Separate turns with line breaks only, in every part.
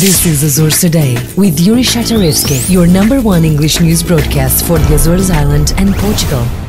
This is Azores Today with Yuri Chartarifsky, your number one English news broadcast for the Azores Island and Portugal.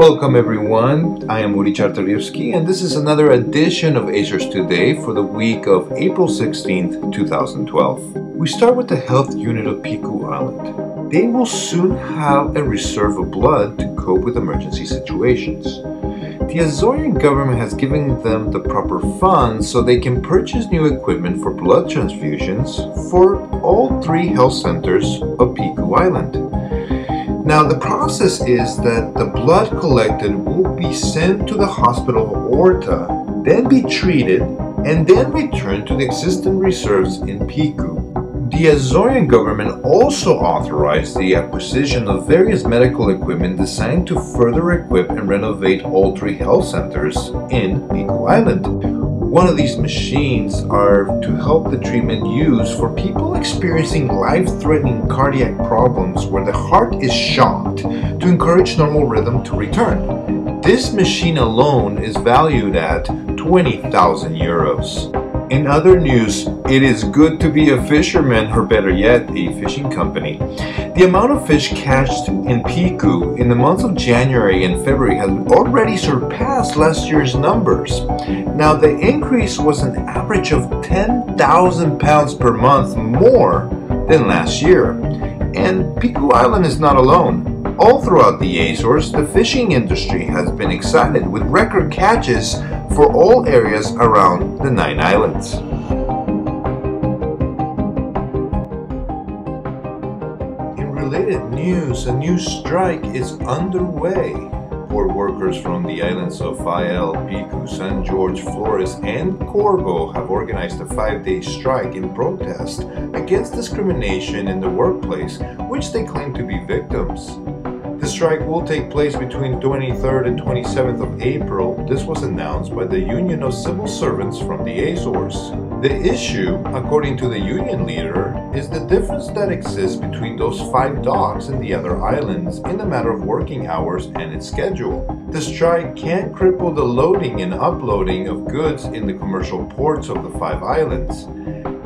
Welcome everyone. I am Uri Chartarifsky and this is another edition of Azores Today for the week of April 16th, 2012. We start with the health unit of Pico Island. They will soon have a reserve of blood to cope with emergency situations. The Azorean government has given them the proper funds so they can purchase new equipment for blood transfusions for all three health centers of Pico Island. Now, the process is that the blood collected will be sent to the hospital of Horta, then be treated, and then returned to the existing reserves in Pico. The Azorean government also authorized the acquisition of various medical equipment designed to further equip and renovate all three health centers in Pico Island. One of these machines are to help the treatment used for people experiencing life-threatening cardiac problems where the heart is shocked to encourage normal rhythm to return. This machine alone is valued at 20,000 euros. In other news, it is good to be a fisherman, or better yet, a fishing company. The amount of fish catched in Pico in the months of January and February has already surpassed last year's numbers. Now, the increase was an average of 10,000 pounds per month more than last year. And Pico Island is not alone. All throughout the Azores, the fishing industry has been excited with record catches for all areas around the nine islands. In related news, a new strike is underway. Port workers from the islands of Faial, Pico, San Jorge, Flores, and Corvo have organized a five-day strike in protest against discrimination in the workplace, which they claim to be victims. Strike will take place between 23rd and 27th of April. This was announced by the Union of Civil Servants from the Azores. The issue, according to the union leader, is the difference that exists between those five docks and the other islands in the matter of working hours and its schedule. The strike can cripple the loading and uploading of goods in the commercial ports of the five islands.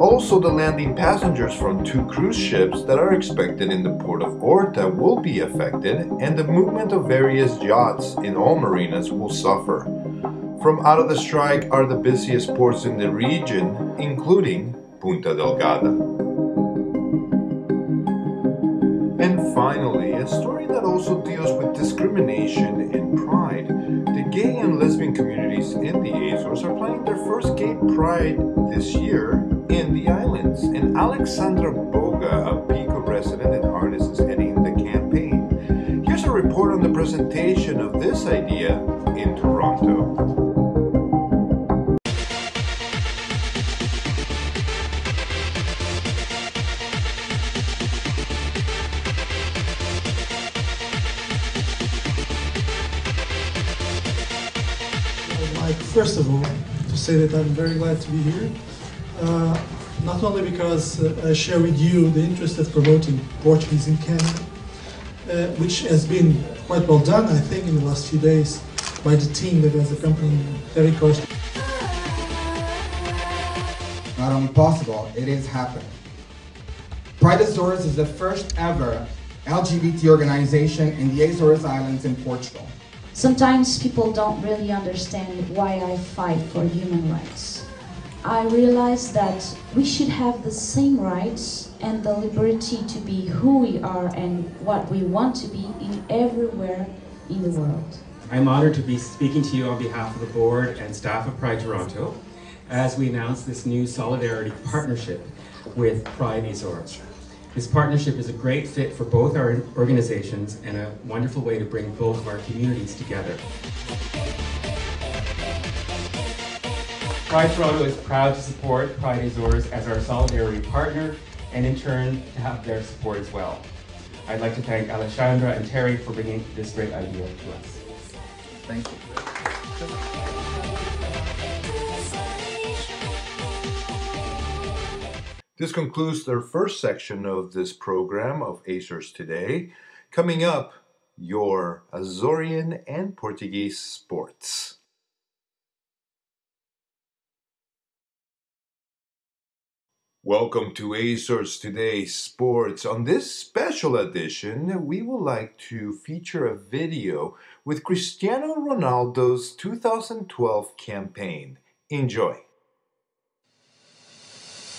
Also, the landing passengers from two cruise ships that are expected in the port of Horta will be affected, and the movement of various yachts in all marinas will suffer. From out of the strike are the busiest ports in the region, including Ponta Delgada. Finally, a story that also deals with discrimination and pride. The gay and lesbian communities in the Azores are planning their first gay pride this year in the islands. And Alexandra Boga, a Pico resident and artist, is heading the campaign. Here's a report on the presentation of this idea in Toronto.
First of all, to say that I'm very glad to be here. Uh, not only because uh, I share with you the interest of promoting Portuguese in Canada, uh, which has been quite well done, I think, in the last few days by the team that has accompanied Terry Costa.
Not only possible, it is happening. Pride Azores is the first ever LGBT organization in the Azores Islands in Portugal.
Sometimes people don't really understand why I fight for human rights. I realize that we should have the same rights and the liberty to be who we are and what we want to be in everywhere in the world.
I'm honored to be speaking to you on behalf of the board and staff of Pride Toronto as we announce this new solidarity partnership with Pride Azores. This partnership is a great fit for both our organizations and a wonderful way to bring both of our communities together. Pride Toronto is proud to support Pride Azores as our solidarity partner and in turn to have their support as well. I'd like to thank Alexandra and Terry for bringing this great idea to us.
Thank you.
This concludes the first section of this program of Azores Today. Coming up, your Azorean and Portuguese sports. Welcome to Azores Today Sports. On this special edition, we would like to feature a video with Cristiano Ronaldo's 2012 campaign. Enjoy.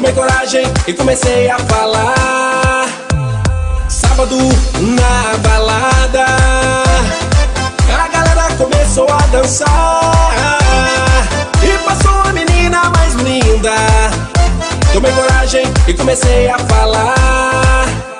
Tomei coragem e comecei a falar. Sábado na balada, a galera começou a dançar e passou a menina mais linda. Tomei coragem e comecei a falar.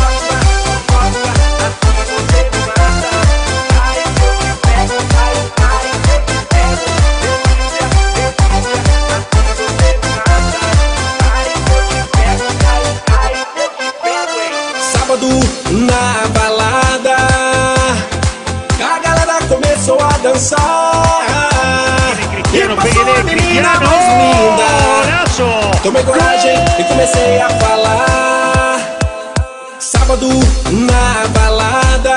Tomei coragem e comecei a falar. Sábado na balada,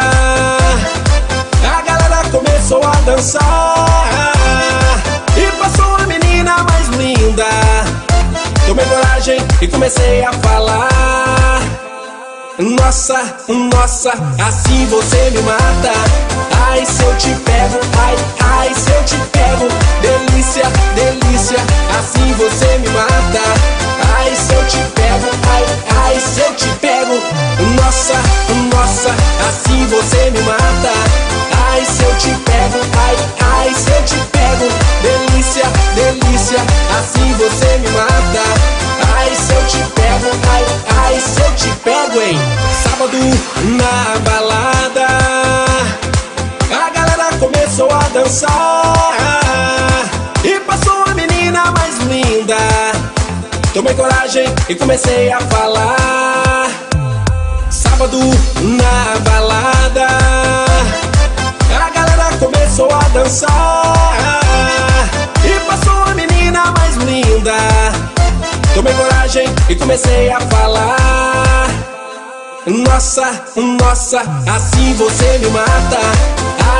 a galera começou a dançar. E passou a menina mais linda. Tomei coragem e comecei a falar. Nossa, nossa, assim você me mata. Ai, se eu te pego, ai, ai, se eu te pego. Delícia, delícia, assim você me mata. Ai, se eu te pego, ai, ai, se eu te pego. Nossa, nossa, assim você me mata. Ai, se eu te pego, Tomei coragem e comecei a falar. Sábado na balada, a galera começou a dançar e passou a menina mais linda. Tomei coragem e comecei a falar. Nossa, nossa, assim você me mata.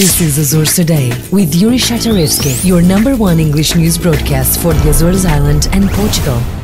This is Azores Today with Yuri Chartarifsky, your number one English news broadcast for the Azores Island and Portugal.